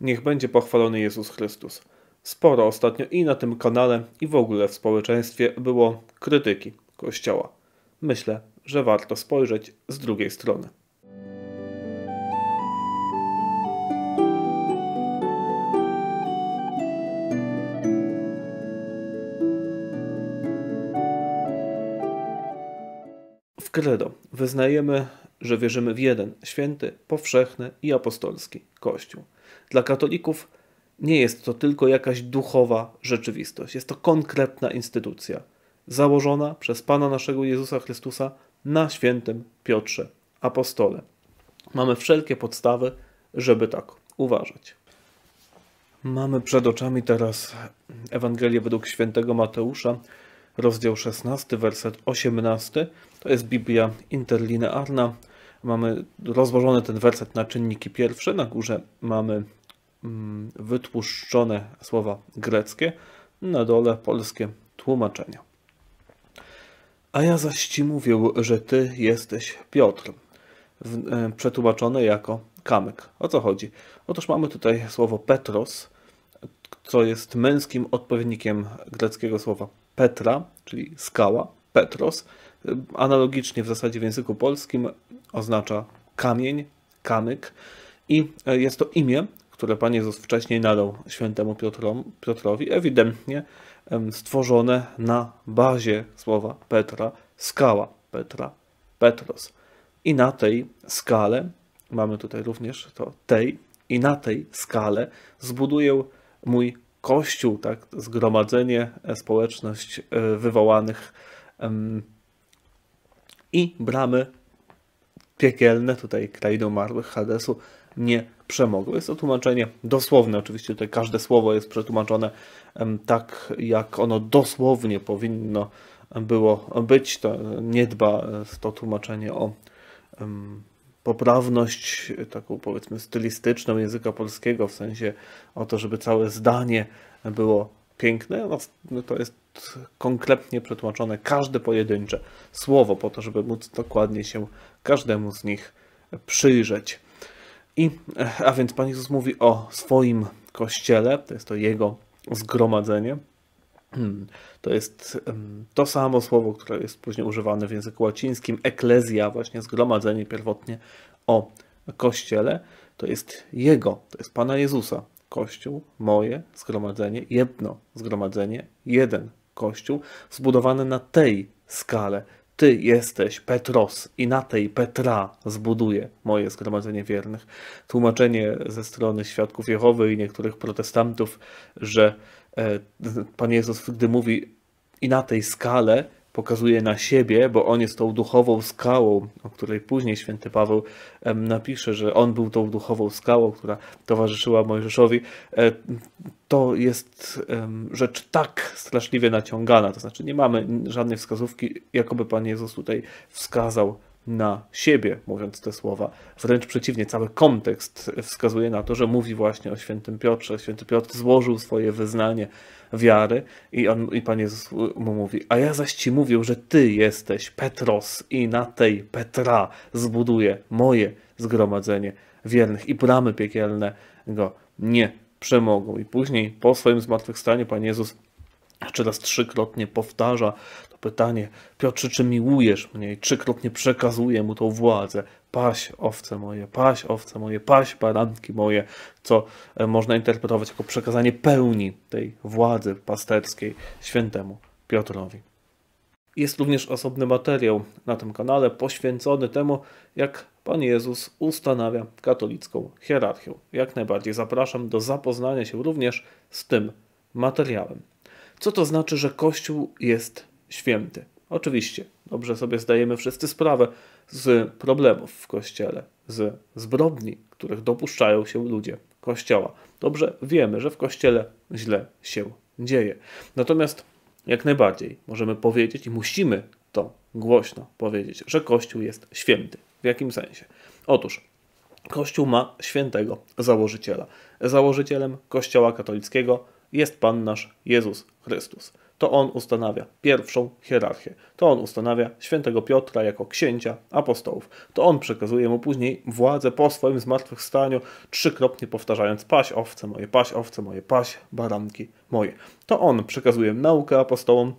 Niech będzie pochwalony Jezus Chrystus. Sporo ostatnio i na tym kanale, i w ogóle w społeczeństwie było krytyki Kościoła. Myślę, że warto spojrzeć z drugiej strony. W credo wyznajemy, że wierzymy w jeden święty, powszechny i apostolski Kościół. Dla katolików nie jest to tylko jakaś duchowa rzeczywistość, jest to konkretna instytucja, założona przez Pana naszego Jezusa Chrystusa na świętym Piotrze, apostole. Mamy wszelkie podstawy, żeby tak uważać. Mamy przed oczami teraz Ewangelię według świętego Mateusza, rozdział 16, werset 18. To jest Biblia interlinearna. Mamy rozłożony ten werset na czynniki pierwsze. Na górze mamy mm, wytłuszczone słowa greckie, na dole polskie tłumaczenia. A ja zaś ci mówię, że ty jesteś Piotr, e, przetłumaczone jako kamyk. O co chodzi? Otóż mamy tutaj słowo Petros, co jest męskim odpowiednikiem greckiego słowa Petra, czyli skała, Petros. Analogicznie w zasadzie w języku polskim oznacza kamień, kamyk i jest to imię, które Pan Jezus wcześniej nadał świętemu Piotrowi, ewidentnie stworzone na bazie słowa Petra, skała Petra, Petros. I na tej skale, mamy tutaj również to tej, i na tej skale zbuduję mój kościół, tak, zgromadzenie, e, społeczność e, wywołanych i bramy piekielne, tutaj krainy umarłych Hadesu, nie przemogły. Jest to tłumaczenie dosłowne, oczywiście tutaj każde słowo jest przetłumaczone tak, jak ono dosłownie powinno było być. To nie dba to tłumaczenie o poprawność taką powiedzmy stylistyczną języka polskiego, w sensie o to, żeby całe zdanie było piękne, no, no to jest konkretnie przetłumaczone każde pojedyncze słowo po to, żeby móc dokładnie się każdemu z nich przyjrzeć. I, a więc Pan Jezus mówi o swoim kościele, to jest to Jego zgromadzenie. Hmm, to jest to samo słowo, które jest później używane w języku łacińskim, eklezja, właśnie zgromadzenie pierwotnie o kościele. To jest Jego, to jest Pana Jezusa. Kościół, moje zgromadzenie, jedno zgromadzenie, jeden Kościół, zbudowany na tej skale, ty jesteś Petros i na tej Petra zbuduję moje zgromadzenie wiernych. Tłumaczenie ze strony świadków Jehowy i niektórych protestantów, że e, Pan Jezus, gdy mówi i na tej skale, pokazuje na siebie, bo on jest tą duchową skałą, o której później święty Paweł napisze, że on był tą duchową skałą, która towarzyszyła Mojżeszowi. E, to jest rzecz tak straszliwie naciągana, to znaczy nie mamy żadnej wskazówki, jakoby Pan Jezus tutaj wskazał na siebie, mówiąc te słowa. Wręcz przeciwnie, cały kontekst wskazuje na to, że mówi właśnie o świętym Piotrze. Święty Piotr złożył swoje wyznanie wiary i, on, i Pan Jezus mu mówi, a ja zaś Ci mówię, że Ty jesteś Petros i na tej Petra zbuduję moje zgromadzenie wiernych i bramy piekielne go nie przemogą. I później po swoim zmartwychwstaniu Pan Jezus jeszcze raz trzykrotnie powtarza pytanie, Piotrze, czy miłujesz mnie? I trzykrotnie przekazuje mu tą władzę. Paś owce moje, paś owce moje, paś baranki moje, co e, można interpretować jako przekazanie pełni tej władzy pasterskiej świętemu Piotrowi. Jest również osobny materiał na tym kanale poświęcony temu, jak Pan Jezus ustanawia katolicką hierarchię. Jak najbardziej zapraszam do zapoznania się również z tym materiałem. Co to znaczy, że Kościół jest święty? Oczywiście, dobrze sobie zdajemy wszyscy sprawę z problemów w Kościele, z zbrodni, których dopuszczają się ludzie Kościoła. Dobrze wiemy, że w Kościele źle się dzieje. Natomiast jak najbardziej możemy powiedzieć i musimy to głośno powiedzieć, że Kościół jest święty. W jakim sensie? Otóż Kościół ma świętego założyciela. Założycielem Kościoła katolickiego jest Pan nasz Jezus Chrystus. To on ustanawia pierwszą hierarchię. To on ustanawia świętego Piotra jako księcia apostołów. To on przekazuje mu później władzę po swoim zmartwychwstaniu, trzykrotnie powtarzając paś owce moje, paś owce moje, paś baranki moje. To on przekazuje naukę apostołom,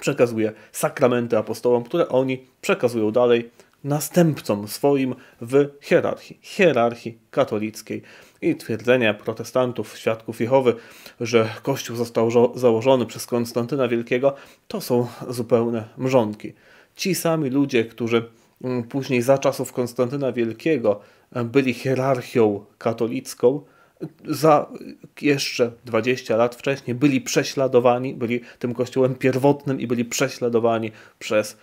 przekazuje sakramenty apostołom, które oni przekazują dalej następcom swoim w hierarchii, hierarchii katolickiej. I twierdzenie protestantów, świadków Jehowy, że Kościół został założony przez Konstantyna Wielkiego, to są zupełne mrzonki. Ci sami ludzie, którzy mm, później za czasów Konstantyna Wielkiego byli hierarchią katolicką, za jeszcze 20 lat wcześniej byli prześladowani, byli tym kościołem pierwotnym i byli prześladowani przez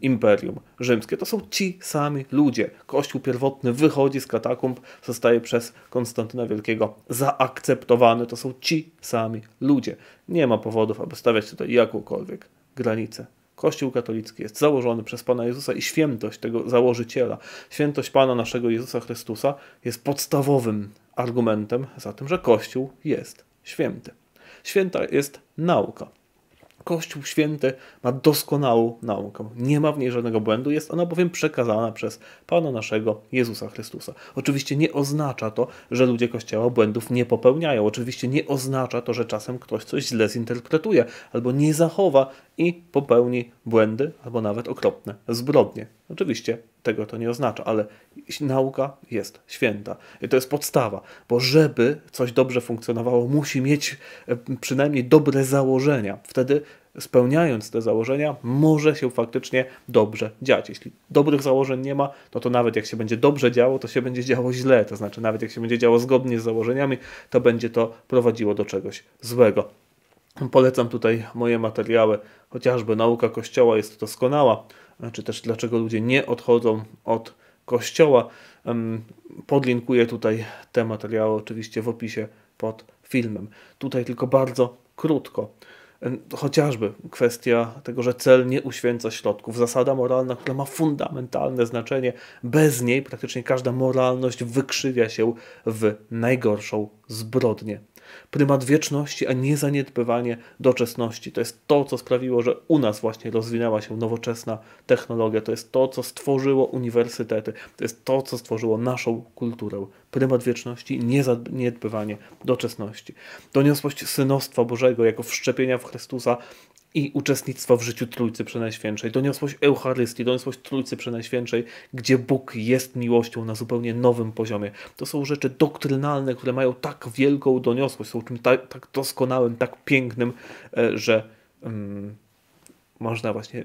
Imperium Rzymskie. To są ci sami ludzie. Kościół pierwotny wychodzi z katakumb, zostaje przez Konstantyna Wielkiego zaakceptowany. To są ci sami ludzie. Nie ma powodów, aby stawiać tutaj jakąkolwiek granicę. Kościół katolicki jest założony przez Pana Jezusa i świętość tego założyciela, świętość Pana naszego Jezusa Chrystusa jest podstawowym argumentem za tym, że Kościół jest święty. Święta jest nauka. Kościół Święty ma doskonałą naukę. Nie ma w niej żadnego błędu, jest ona bowiem przekazana przez Pana naszego Jezusa Chrystusa. Oczywiście nie oznacza to, że ludzie Kościoła błędów nie popełniają. Oczywiście nie oznacza to, że czasem ktoś coś źle zinterpretuje albo nie zachowa i popełni błędy albo nawet okropne zbrodnie. Oczywiście tego to nie oznacza, ale nauka jest święta. I to jest podstawa, bo żeby coś dobrze funkcjonowało, musi mieć e, przynajmniej dobre założenia. Wtedy spełniając te założenia, może się faktycznie dobrze dziać. Jeśli dobrych założeń nie ma, no to nawet jak się będzie dobrze działo, to się będzie działo źle. To znaczy, nawet jak się będzie działo zgodnie z założeniami, to będzie to prowadziło do czegoś złego. Polecam tutaj moje materiały, chociażby nauka Kościoła jest doskonała, czy też dlaczego ludzie nie odchodzą od Kościoła. Podlinkuję tutaj te materiały oczywiście w opisie pod filmem. Tutaj tylko bardzo krótko. Chociażby kwestia tego, że cel nie uświęca środków. Zasada moralna, która ma fundamentalne znaczenie. Bez niej praktycznie każda moralność wykrzywia się w najgorszą zbrodnię prymat wieczności, a nie zaniedbywanie doczesności. To jest to, co sprawiło, że u nas właśnie rozwinęła się nowoczesna technologia. To jest to, co stworzyło uniwersytety. To jest to, co stworzyło naszą kulturę. Prymat wieczności, nie zaniedbywanie doczesności. Doniosłość synostwa Bożego jako wszczepienia w Chrystusa i uczestnictwo w życiu Trójcy Przenajświętszej, doniosłość Eucharystii, doniosłość Trójcy Przenajświętszej, gdzie Bóg jest miłością na zupełnie nowym poziomie. To są rzeczy doktrynalne, które mają tak wielką doniosłość, są czymś tak, tak doskonałym, tak pięknym, e, że um, można właśnie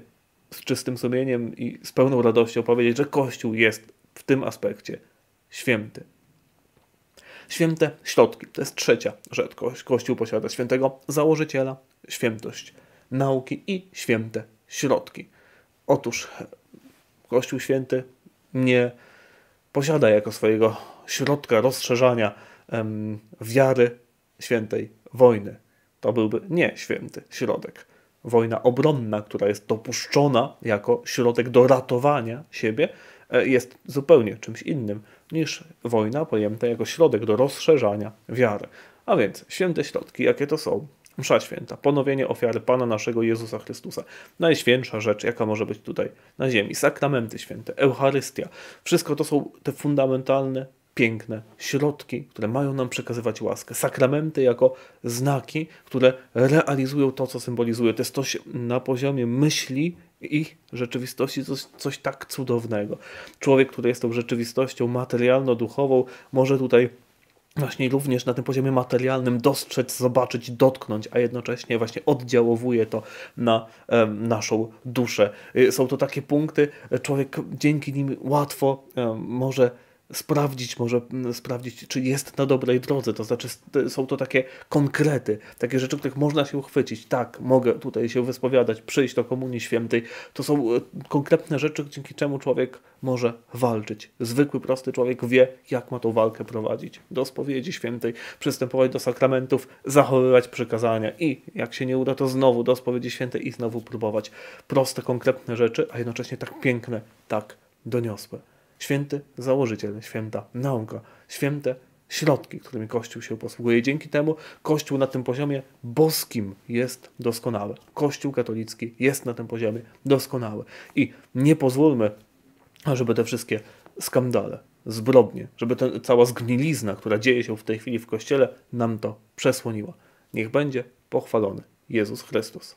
z czystym sumieniem i z pełną radością powiedzieć, że Kościół jest w tym aspekcie święty. Święte środki. To jest trzecia rzecz. Kościół posiada świętego założyciela, świętość nauki i święte środki. Otóż Kościół Święty nie posiada jako swojego środka rozszerzania em, wiary świętej wojny. To byłby nie święty środek. Wojna obronna, która jest dopuszczona jako środek do ratowania siebie, e, jest zupełnie czymś innym niż wojna pojęta jako środek do rozszerzania wiary. A więc święte środki, jakie to są? Msza święta, ponowienie ofiary Pana naszego Jezusa Chrystusa. Najświętsza rzecz, jaka może być tutaj na ziemi. Sakramenty święte, Eucharystia. Wszystko to są te fundamentalne, piękne środki, które mają nam przekazywać łaskę. Sakramenty jako znaki, które realizują to, co symbolizuje. To jest coś na poziomie myśli i rzeczywistości coś, coś tak cudownego. Człowiek, który jest tą rzeczywistością materialno-duchową, może tutaj właśnie również na tym poziomie materialnym dostrzec, zobaczyć, dotknąć, a jednocześnie właśnie oddziałowuje to na e, naszą duszę. Y, są to takie punkty, człowiek dzięki nim łatwo e, może sprawdzić, może sprawdzić, czy jest na dobrej drodze. To znaczy, są to takie konkrety, takie rzeczy, których można się uchwycić. Tak, mogę tutaj się wyspowiadać, przyjść do Komunii Świętej. To są e, konkretne rzeczy, dzięki czemu człowiek może walczyć. Zwykły, prosty człowiek wie, jak ma tą walkę prowadzić. Do spowiedzi świętej, przystępować do sakramentów, zachowywać przykazania i jak się nie uda, to znowu do spowiedzi świętej i znowu próbować. Proste, konkretne rzeczy, a jednocześnie tak piękne, tak doniosłe. Święty założyciel, święta nauka, święte środki, którymi Kościół się posługuje. Dzięki temu Kościół na tym poziomie boskim jest doskonały. Kościół katolicki jest na tym poziomie doskonały. I nie pozwólmy, żeby te wszystkie skandale, zbrodnie, żeby ta cała zgnilizna, która dzieje się w tej chwili w Kościele, nam to przesłoniła. Niech będzie pochwalony Jezus Chrystus.